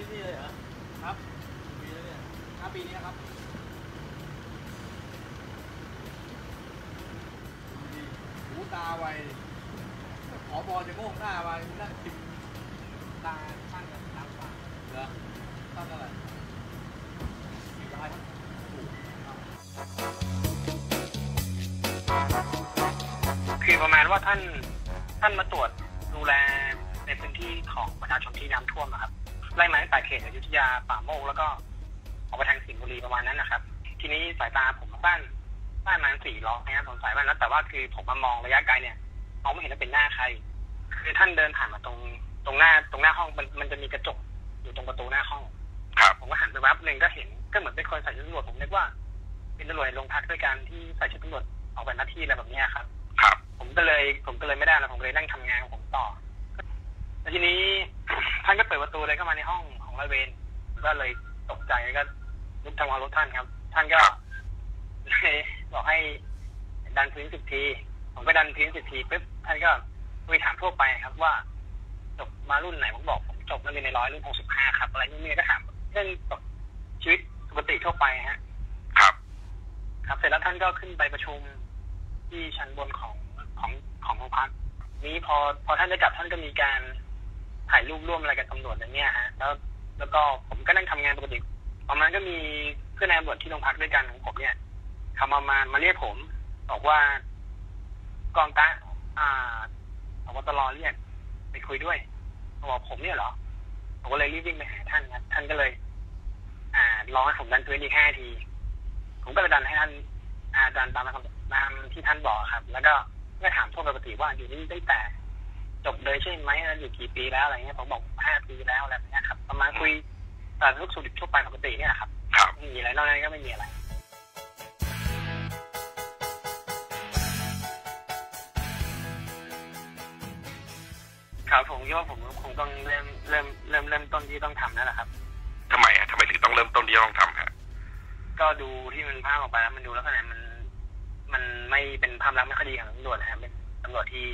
ที่นี่เลยเหรอ ครับปีแล้เนี่ยห้าปีนี้นะครับดีหูตาไวขอบอจะโง่งหน้าไวนั่งกินตาช่างกับตาฟ้าเหรอตั้งเท่าไหร่สี่ร้อยครับคือประมาณว่าท่านท่านมาตรวจดูแลในพื้นที่ของประชาชนที่น้ำท่วมอะครับ ไล่มาตั้งแต่เขตอยุธยาป่าโมกแล้วก็ออกไปทางสิงห์บุรีประมาณนั้นนะครับ ทีนี้สายตาผมสั้นสั้นมาสี่ล้อนะครับผมสายแว่นแล้วแต่ว่าคือผมมามองระยะไกลเนี่ยมองไม่เห็นว่าเป็นหน้าใคร คือท่านเดินผ่านมาตรงตรงหน้าตรงหน้าห้องมันมันจะมีกระจกอยู่ตรงประตูหน้าห้องครับผมก็หันไปแวบหนึ่งก็เห็นก็เหมือนเป็นคนใส่ชุดตำรวจผมนึกว่า เป็นตำรวจในโรงพักด้วยกันที่ใส่ชุดตำรวจออกไปหน้าที่อะไรแบบเนี้ยครับ ครับ ผมก็เลยผมก็เลยไม่ได้แล้วผมก็เลยนั่งทำงานของผมต่อแล้วทีนี้ท่านก็เปิดประตูเลยเข้ามาในห้องของร้อยเวรก็เลยตกใจแล้วก็ลุกทำงานรถท่านครับ ท่านก็เลยบอกให้ดันพื้นสิบที ผมก็ดันพื้นสิบทีปุ๊บท่านก็คุยถามทั่วไปครับว่าจบมารุ่นไหนผมบอกผมจบนักเรียนในร้อยรุ่นหกสิบห้าครับ อะไรนี่นี่ก็ถามเรื่องแบบชีวิตปกติทั่วไปฮะ ครับ ครับเสร็จแล้วท่านก็ขึ้นไปประชุมที่ชั้นบนของของของโรงพักนี้พอพอท่านได้กลับท่านก็มีการถ่าย รูปร่วมอะไรกับตำรวจอย่างเงี้ยฮะแล้วแล้วก็ผมก็นั่งทำงานปกติประมาณก็มีเพื่อนนายตำรวจที่โรงพักด้วยกันของผมเนี่ยเขามามามาเรียกผม บอกว่ากองตะอ่าพบตรเรียกไปคุยด้วยบอกผมเนี่ยเหรอผมก็เลยรีบวิ่งไปหาท่านครับท่านก็เลย อ่าร้องให้ผมดันพื้นอีกห้าที ผมก็เลยดันให้ท่าน อ่าดันตามตามที่ท่านบอกครับ แล้วก็ก็ถามทั่วปกติว่าอยู่นี่ได้แต่ จบเลยใช่ไหมแล้วอยู่กี่ปีแล้วอะไรเงี้ยผมบอกห้าปีแล้วอะไรแบบเนี้ยครับประมาณคุยสารทุกข์สุขดิบทั่วไปปกติเนี่ยครับครับไม่มีอะไรนอกนั้นก็ไม่มีอะไร ครับผมคิดว่าผมคงต้องเริ่มเริ่มเริ่มเริ่มต้นที่ต้องทำนั่นแหละครับทำไมอะทำไมถึงต้องเริ่มต้นที่จะต้องทำฮะก็ดูที่มันภาพออกไปแล้วมันดูลักษณะมัน มันไม่เป็นภาพลักษณ์ไม่ค่อยดีของตำรวจนะครับเป็นตำรวจที่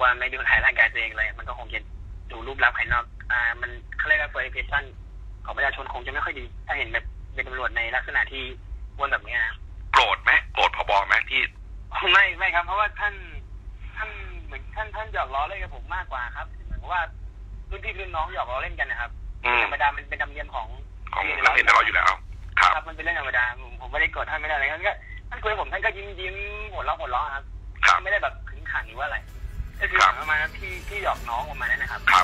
ว่าไม่ดูแลร่างกายตัวเองเลย มันก็คงจะดูรูปลักษณ์ภายนอก อ่า มันเขาเรียกว่า perception ของประชาชนคงจะไม่ค่อยดี ถ้าเห็นแบบเป็นตำรวจในลักษณะที่วนแบบเนี้ยนะโกรธไหมโกรธพบไหมที่ไม่ไม่ครับ เพราะว่าท่านท่านเหมือนท่านท่านหยอกล้อเล่นกับผมมากกว่าครับเหมือนกับว่ารุ่นพี่รุ่นน้องหยอกล้อเล่นกันนะครับอืมธรรมดามันเป็นธรรมเนียมของของนักเรียนเราอยู่แล้วครับครับมันเป็นเรื่องธรรมดาผมผมไม่ได้โกรธท่านไม่ได้อะไรท่านก็ท่านคุยกับผมท่านก็ยิ้มยิ้มหัวเราะหัวเราะครับครับไม่ได้แบบขึงขังหรือว่าอะไร ก็คือครับประมาณที่ที่หยอกน้องประมาณนั้นนะครับ ครับค